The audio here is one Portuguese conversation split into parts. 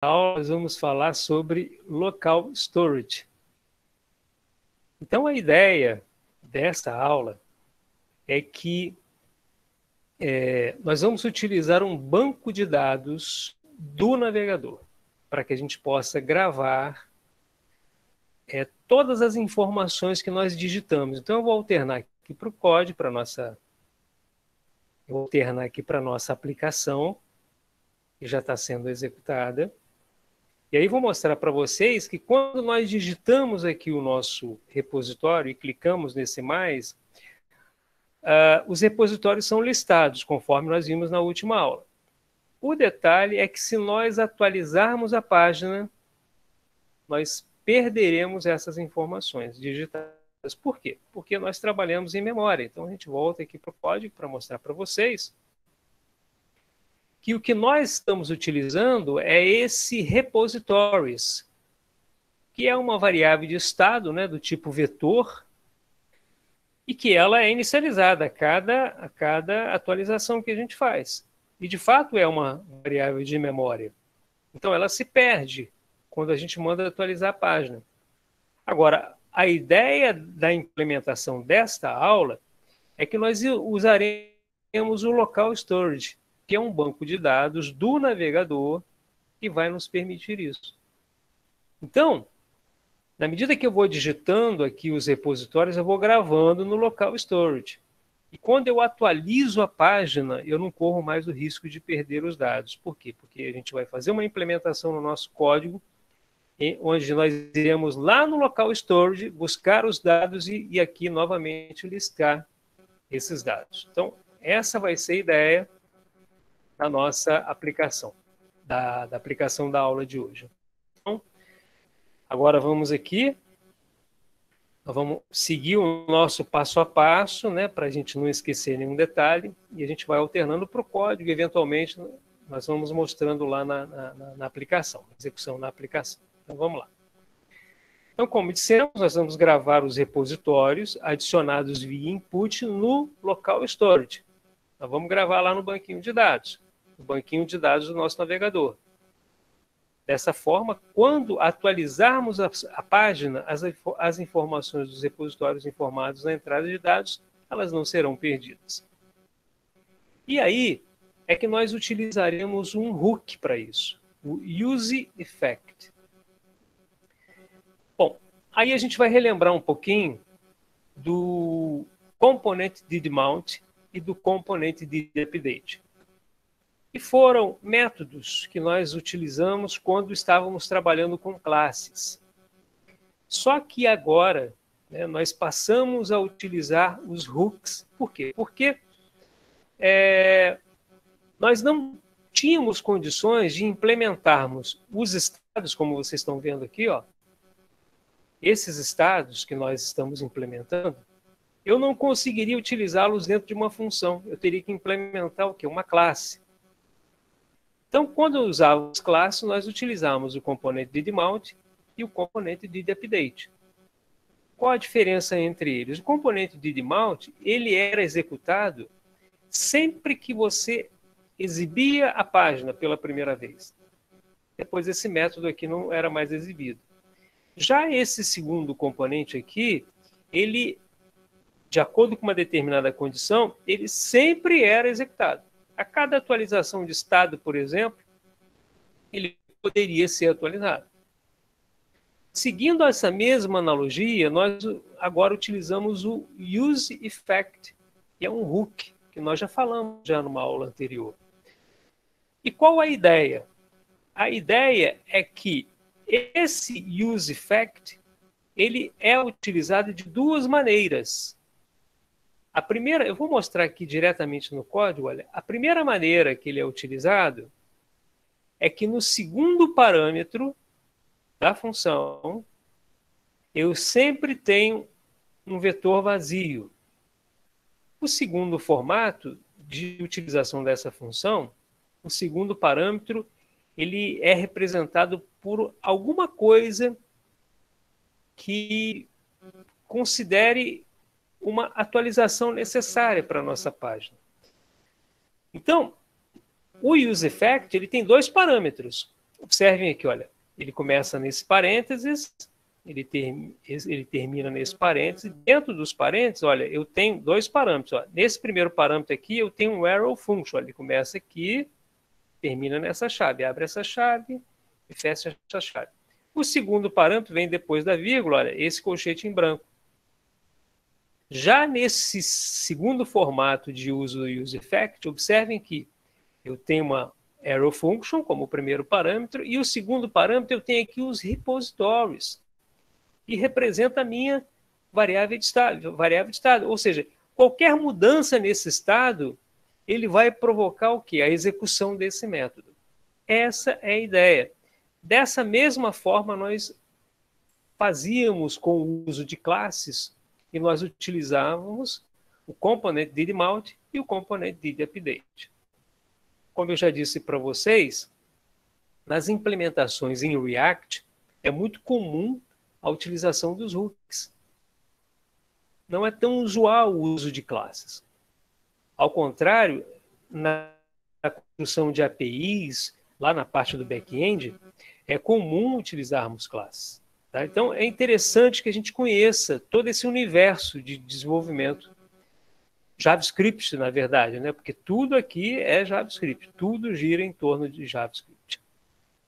aula nós vamos falar sobre local storage. Então a ideia desta aula é que é, nós vamos utilizar um banco de dados do navegador para que a gente possa gravar é, todas as informações que nós digitamos. Então eu vou alternar aqui para o código, para nossa vou alternar aqui para nossa aplicação que já está sendo executada. E aí vou mostrar para vocês que quando nós digitamos aqui o nosso repositório e clicamos nesse mais, uh, os repositórios são listados, conforme nós vimos na última aula. O detalhe é que se nós atualizarmos a página, nós perderemos essas informações digitais. Por quê? Porque nós trabalhamos em memória. Então a gente volta aqui para o código para mostrar para vocês que o que nós estamos utilizando é esse repositories, que é uma variável de estado né, do tipo vetor, e que ela é inicializada a cada, a cada atualização que a gente faz. E, de fato, é uma variável de memória. Então, ela se perde quando a gente manda atualizar a página. Agora, a ideia da implementação desta aula é que nós usaremos o local storage, que é um banco de dados do navegador que vai nos permitir isso. Então, na medida que eu vou digitando aqui os repositórios, eu vou gravando no local storage. E quando eu atualizo a página, eu não corro mais o risco de perder os dados. Por quê? Porque a gente vai fazer uma implementação no nosso código, onde nós iremos lá no local storage buscar os dados e, e aqui novamente listar esses dados. Então, essa vai ser a ideia na nossa aplicação, da, da aplicação da aula de hoje. Então, agora vamos aqui, nós vamos seguir o nosso passo a passo, né, para a gente não esquecer nenhum detalhe, e a gente vai alternando para o código, eventualmente nós vamos mostrando lá na, na, na aplicação, execução na aplicação. Então vamos lá. Então, como dissemos, nós vamos gravar os repositórios adicionados via input no local storage. Nós vamos gravar lá no banquinho de dados o banquinho de dados do nosso navegador. Dessa forma, quando atualizarmos a, a página, as, as informações dos repositórios informados na entrada de dados, elas não serão perdidas. E aí é que nós utilizaremos um hook para isso, o use effect. Bom, aí a gente vai relembrar um pouquinho do componente did mount e do componente did update. E foram métodos que nós utilizamos quando estávamos trabalhando com classes. Só que agora né, nós passamos a utilizar os hooks. Por quê? Porque é, nós não tínhamos condições de implementarmos os estados, como vocês estão vendo aqui, ó, esses estados que nós estamos implementando, eu não conseguiria utilizá-los dentro de uma função. Eu teria que implementar o quê? Uma classe. Então, quando usávamos classes, nós utilizávamos o componente de mount e o componente de update. Qual a diferença entre eles? O componente de mount ele era executado sempre que você exibia a página pela primeira vez. Depois esse método aqui não era mais exibido. Já esse segundo componente aqui, ele, de acordo com uma determinada condição, ele sempre era executado. A cada atualização de estado, por exemplo, ele poderia ser atualizado. Seguindo essa mesma analogia, nós agora utilizamos o use effect, que é um hook, que nós já falamos já numa aula anterior. E qual a ideia? A ideia é que esse use effect ele é utilizado de duas maneiras. A primeira, eu vou mostrar aqui diretamente no código, olha, a primeira maneira que ele é utilizado é que no segundo parâmetro da função, eu sempre tenho um vetor vazio. O segundo formato de utilização dessa função, o segundo parâmetro, ele é representado por alguma coisa que considere uma atualização necessária para a nossa página. Então, o use effect ele tem dois parâmetros. observem aqui, olha, ele começa nesse parênteses, ele, ter, ele termina nesse parênteses. Dentro dos parênteses, olha, eu tenho dois parâmetros. Nesse primeiro parâmetro aqui, eu tenho um arrow function. Ele começa aqui, termina nessa chave. Abre essa chave e fecha essa chave. O segundo parâmetro vem depois da vírgula, olha, esse colchete em branco. Já nesse segundo formato de uso do use effect, observem que eu tenho uma arrow function como primeiro parâmetro e o segundo parâmetro eu tenho aqui os repositories que representa a minha variável de estado, variável de estado. Ou seja, qualquer mudança nesse estado, ele vai provocar o quê? A execução desse método. Essa é a ideia. Dessa mesma forma, nós fazíamos com o uso de classes e nós utilizávamos o componente did mount e o componente did update. Como eu já disse para vocês, nas implementações em React, é muito comum a utilização dos hooks. Não é tão usual o uso de classes. Ao contrário, na construção de APIs, lá na parte do back-end, é comum utilizarmos classes. Tá? Então, é interessante que a gente conheça todo esse universo de desenvolvimento JavaScript, na verdade, né? porque tudo aqui é JavaScript, tudo gira em torno de JavaScript.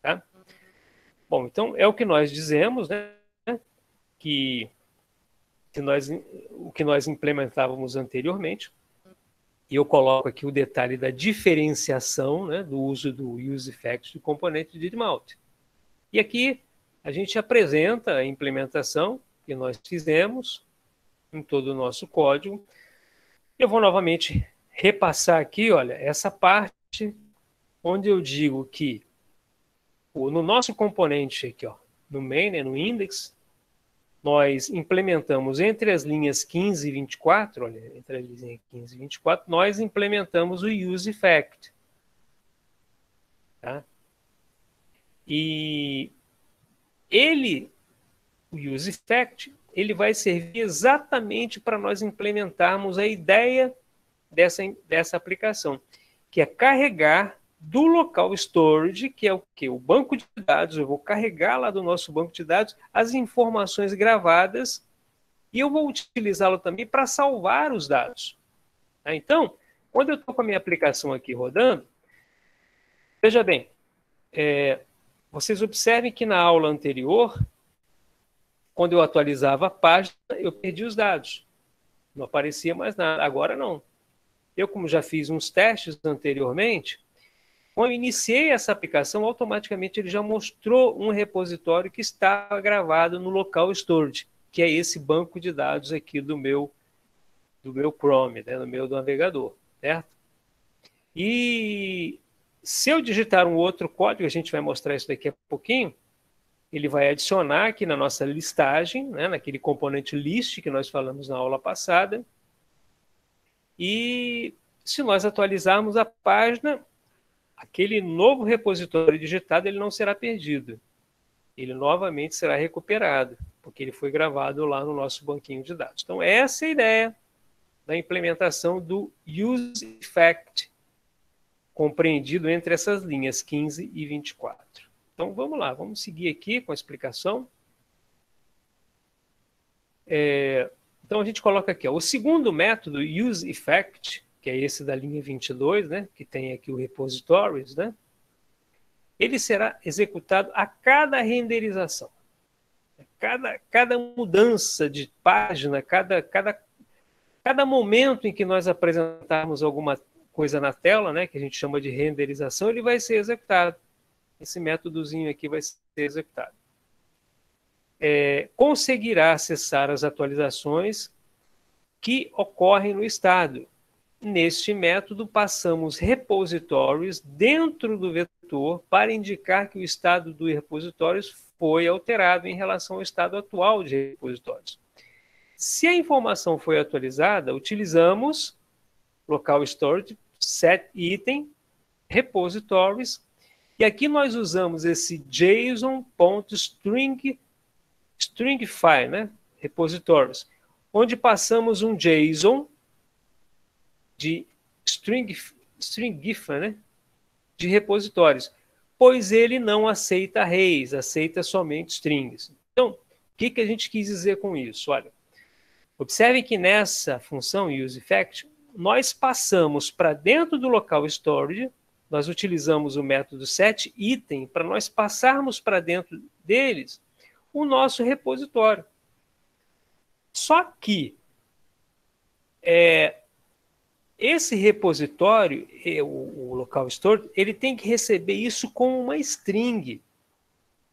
Tá? Bom, então é o que nós dizemos, né? que, que nós, o que nós implementávamos anteriormente. E eu coloco aqui o detalhe da diferenciação né, do uso do use effect do componente de mount. E aqui a gente apresenta a implementação que nós fizemos em todo o nosso código. Eu vou novamente repassar aqui, olha, essa parte onde eu digo que no nosso componente aqui, ó, no main, né, no index, nós implementamos entre as linhas 15 e 24, olha, entre as linhas 15 e 24, nós implementamos o use effect. Tá? E ele, o use effect, ele vai servir exatamente para nós implementarmos a ideia dessa, dessa aplicação, que é carregar do local storage, que é o que? O banco de dados. Eu vou carregar lá do nosso banco de dados as informações gravadas e eu vou utilizá-lo também para salvar os dados. Tá? Então, quando eu estou com a minha aplicação aqui rodando, veja bem, é, vocês observem que na aula anterior, quando eu atualizava a página, eu perdi os dados. Não aparecia mais nada. Agora não. Eu, como já fiz uns testes anteriormente, quando eu iniciei essa aplicação, automaticamente ele já mostrou um repositório que estava gravado no local storage, que é esse banco de dados aqui do meu do meu Chrome, né, no meu navegador, certo? E se eu digitar um outro código, a gente vai mostrar isso daqui a pouquinho, ele vai adicionar aqui na nossa listagem, né, naquele componente list que nós falamos na aula passada. E se nós atualizarmos a página, aquele novo repositório digitado ele não será perdido. Ele novamente será recuperado, porque ele foi gravado lá no nosso banquinho de dados. Então, essa é a ideia da implementação do use effect, compreendido entre essas linhas 15 e 24. Então, vamos lá, vamos seguir aqui com a explicação. É, então, a gente coloca aqui, ó, o segundo método, use effect, que é esse da linha 22, né, que tem aqui o repositories, né, ele será executado a cada renderização. Cada, cada mudança de página, cada, cada, cada momento em que nós apresentarmos alguma coisa na tela, né, que a gente chama de renderização, ele vai ser executado. Esse métodozinho aqui vai ser executado. É, conseguirá acessar as atualizações que ocorrem no estado. Neste método, passamos repositórios dentro do vetor para indicar que o estado do repositórios foi alterado em relação ao estado atual de repositórios. Se a informação foi atualizada, utilizamos local storage, set item, repositories, e aqui nós usamos esse JSON.string stringify, né, repositórios, onde passamos um JSON de string, stringifa, né? de repositórios, pois ele não aceita arrays, aceita somente strings. Então, o que, que a gente quis dizer com isso? Olha, observem que nessa função useEffect, nós passamos para dentro do local storage, nós utilizamos o método setItem para nós passarmos para dentro deles o nosso repositório. Só que é, esse repositório, o, o local store, ele tem que receber isso como uma string.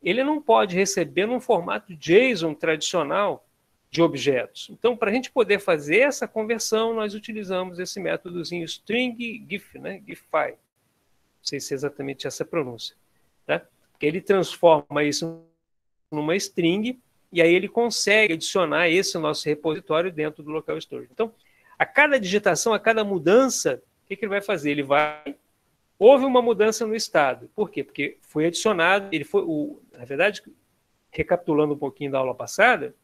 Ele não pode receber num formato JSON tradicional de objetos. Então, para a gente poder fazer essa conversão, nós utilizamos esse métodozinho string gif, né? gify. Não sei se é exatamente essa pronúncia. Tá? Porque ele transforma isso numa string e aí ele consegue adicionar esse nosso repositório dentro do local storage. Então, a cada digitação, a cada mudança, o que, que ele vai fazer? Ele vai houve uma mudança no estado. Por quê? Porque foi adicionado, ele foi o, na verdade, recapitulando um pouquinho da aula passada,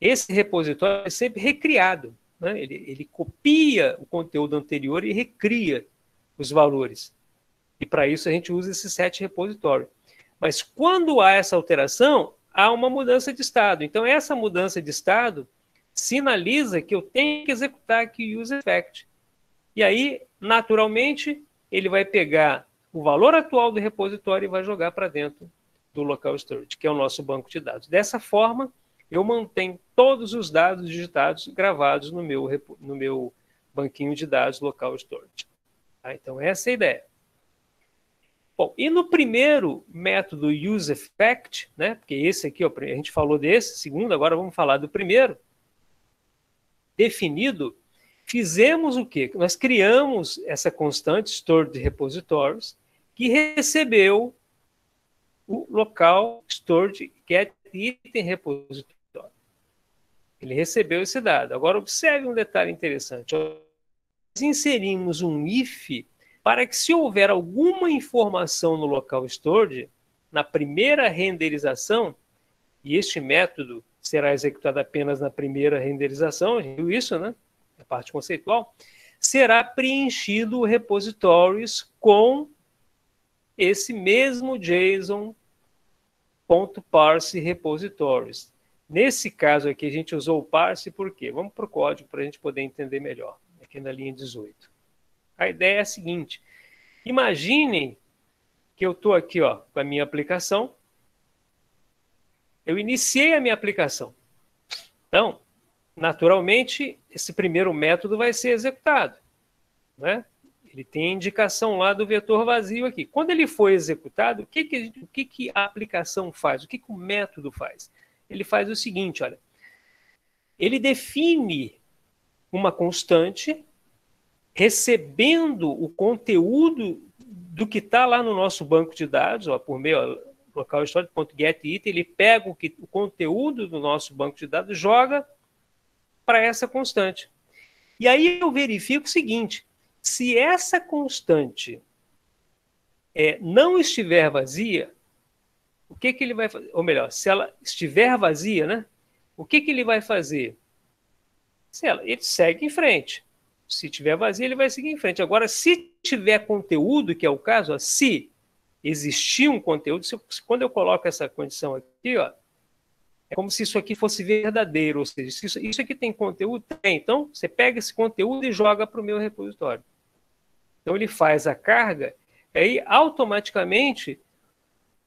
esse repositório é sempre recriado. Né? Ele, ele copia o conteúdo anterior e recria os valores. E para isso a gente usa esse set repositório. Mas quando há essa alteração, há uma mudança de estado. Então, essa mudança de estado sinaliza que eu tenho que executar aqui o use effect. E aí, naturalmente, ele vai pegar o valor atual do repositório e vai jogar para dentro do local storage, que é o nosso banco de dados. Dessa forma, eu mantenho todos os dados digitados gravados no meu, no meu banquinho de dados local storage. Tá? Então, essa é a ideia. Bom, e no primeiro método useEffect, né, porque esse aqui, ó, a gente falou desse, segundo, agora vamos falar do primeiro, definido, fizemos o quê? Nós criamos essa constante stored repositories que recebeu o local stored get item repository. Ele recebeu esse dado. Agora, observe um detalhe interessante. Nós inserimos um if para que, se houver alguma informação no local storage, na primeira renderização, e este método será executado apenas na primeira renderização, a gente viu isso, né? A parte conceitual, será preenchido o repositórios com esse mesmo JSON.parse repositories. Nesse caso aqui, a gente usou o parse por quê? Vamos para o código para a gente poder entender melhor, aqui na linha 18. A ideia é a seguinte: imaginem que eu estou aqui ó, com a minha aplicação, eu iniciei a minha aplicação. Então, naturalmente, esse primeiro método vai ser executado. Né? Ele tem indicação lá do vetor vazio aqui. Quando ele for executado, o que, que, o que, que a aplicação faz? O que, que o método faz? Ele faz o seguinte, olha, ele define uma constante recebendo o conteúdo do que está lá no nosso banco de dados, ó, por meio do local histórico.getItem, ele pega o, que, o conteúdo do nosso banco de dados joga para essa constante. E aí eu verifico o seguinte: se essa constante é, não estiver vazia, o que, que ele vai fazer? Ou melhor, se ela estiver vazia, né? O que, que ele vai fazer? Se ela, ele segue em frente. Se tiver vazia, ele vai seguir em frente. Agora, se tiver conteúdo, que é o caso, ó, se existir um conteúdo, se, quando eu coloco essa condição aqui, ó, é como se isso aqui fosse verdadeiro, ou seja, se isso, isso aqui tem conteúdo, tem. Então, você pega esse conteúdo e joga para o meu repositório. Então, ele faz a carga, aí automaticamente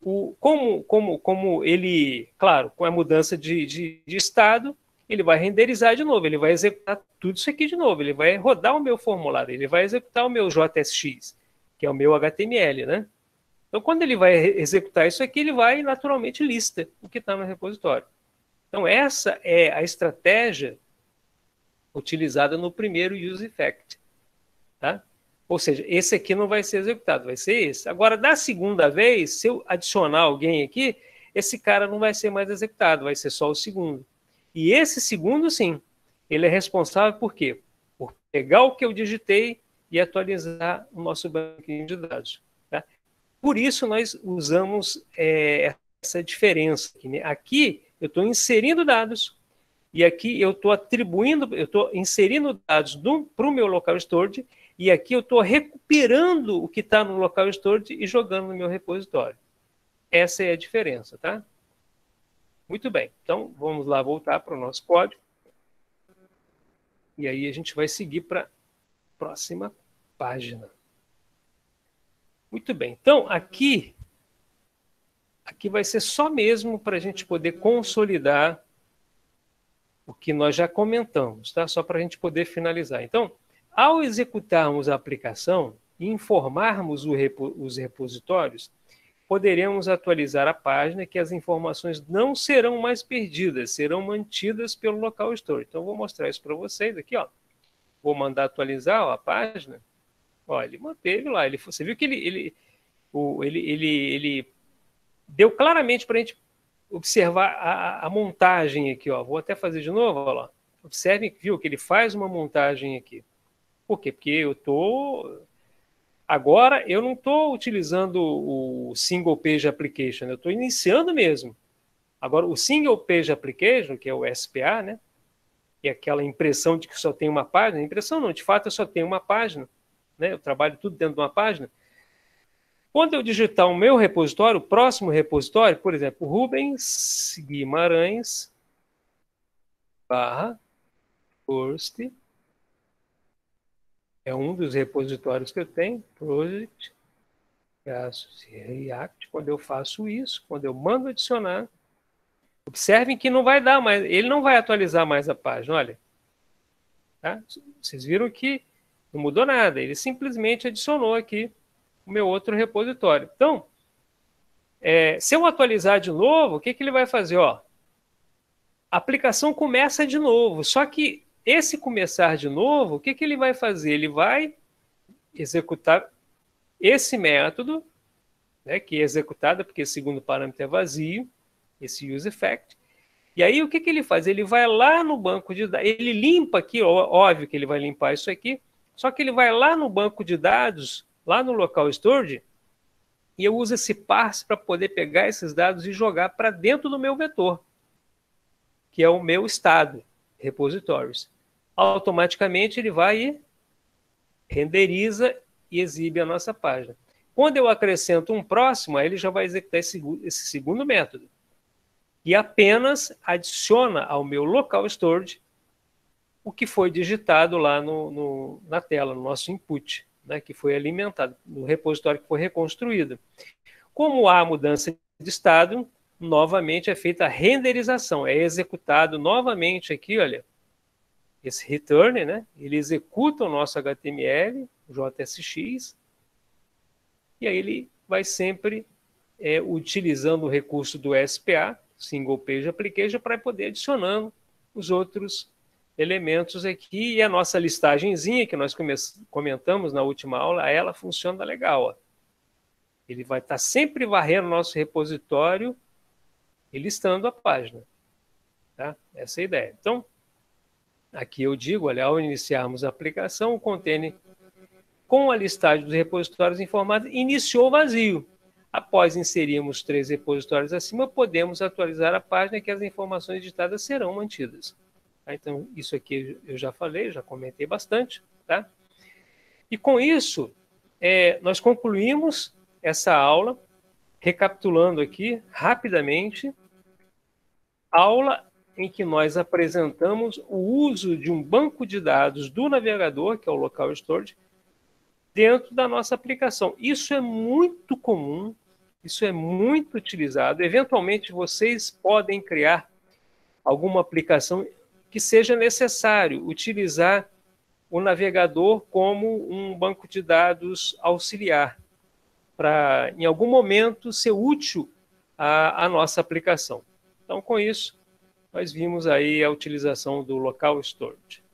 o, como, como, como ele, claro, com a mudança de, de, de estado, ele vai renderizar de novo, ele vai executar tudo isso aqui de novo, ele vai rodar o meu formulário, ele vai executar o meu JSX, que é o meu HTML, né? Então, quando ele vai executar isso aqui, ele vai naturalmente lista o que está no repositório. Então, essa é a estratégia utilizada no primeiro use effect. Tá? Ou seja, esse aqui não vai ser executado, vai ser esse. Agora, da segunda vez, se eu adicionar alguém aqui, esse cara não vai ser mais executado, vai ser só o segundo. E esse segundo, sim, ele é responsável por quê? Por pegar o que eu digitei e atualizar o nosso banquinho de dados. Tá? Por isso, nós usamos é, essa diferença. Aqui, né? aqui eu estou inserindo dados e aqui eu estou atribuindo, eu estou inserindo dados para o meu local storage e aqui eu estou recuperando o que está no local storage e jogando no meu repositório. Essa é a diferença, tá? Muito bem, então vamos lá voltar para o nosso código. E aí a gente vai seguir para a próxima página. Muito bem, então aqui, aqui vai ser só mesmo para a gente poder consolidar o que nós já comentamos, tá? Só para a gente poder finalizar. Então, ao executarmos a aplicação e informarmos repo, os repositórios, poderemos atualizar a página que as informações não serão mais perdidas, serão mantidas pelo local store. Então, vou mostrar isso para vocês aqui, ó. Vou mandar atualizar ó, a página. Ó, ele manteve lá. Ele, você viu que ele, ele, o, ele, ele, ele deu claramente para a gente observar a, a, montagem aqui, ó. Vou até fazer de novo, ó lá. Observem, viu, que ele faz uma montagem aqui. Por quê? Porque eu estou... Agora, eu não estou utilizando o Single Page Application, eu estou iniciando mesmo. Agora, o Single Page Application, que é o SPA, né? E aquela impressão de que só tem uma página. Impressão não, de fato, eu só tenho uma página. Né? Eu trabalho tudo dentro de uma página. Quando eu digitar o meu repositório, o próximo repositório, por exemplo, Rubens Guimarães barra first é um dos repositórios que eu tenho, project, React, quando eu faço isso, quando eu mando adicionar, observem que não vai dar mais, ele não vai atualizar mais a página, olha. Tá? Vocês viram que não mudou nada, ele simplesmente adicionou aqui o meu outro repositório. Então, é, se eu atualizar de novo, o que, que ele vai fazer? Ó, a aplicação começa de novo, só que esse começar de novo, o que, que ele vai fazer? Ele vai executar esse método, né, que é executado, porque o segundo parâmetro é vazio, esse use effect, e aí o que, que ele faz? Ele vai lá no banco de dados, ele limpa aqui, óbvio que ele vai limpar isso aqui, só que ele vai lá no banco de dados lá no local storage e eu uso esse parse para poder pegar esses dados e jogar para dentro do meu vetor, que é o meu estado, repositórios. Automaticamente ele vai e renderiza e exibe a nossa página. Quando eu acrescento um próximo, aí ele já vai executar esse, esse segundo método. E apenas adiciona ao meu local storage o que foi digitado lá no, no, na tela, no nosso input né, que foi alimentado, no repositório que foi reconstruído. Como há mudança de estado, novamente é feita a renderização, é executado novamente aqui, olha, esse return, né? Ele executa o nosso HTML, JSX, e aí ele vai sempre é, utilizando o recurso do SPA, Single Page Application, para poder adicionando os outros elementos aqui e a nossa listagenzinha que nós comentamos na última aula, ela funciona legal. Ó. Ele vai estar tá sempre varrendo o nosso repositório e listando a página. Tá? Essa é a ideia. Então, aqui eu digo, olha, ao iniciarmos a aplicação, o container com a listagem dos repositórios informados iniciou vazio. Após inserirmos três repositórios acima, podemos atualizar a página que as informações digitadas serão mantidas. Tá? Então, isso aqui eu já falei, já comentei bastante. Tá? E com isso, é, nós concluímos essa aula, recapitulando aqui rapidamente, aula em que nós apresentamos o uso de um banco de dados do navegador, que é o local storage, dentro da nossa aplicação. Isso é muito comum, isso é muito utilizado. Eventualmente, vocês podem criar alguma aplicação que seja necessário utilizar o navegador como um banco de dados auxiliar, para, em algum momento, ser útil à, à nossa aplicação. Então, com isso, nós vimos aí a utilização do local storage.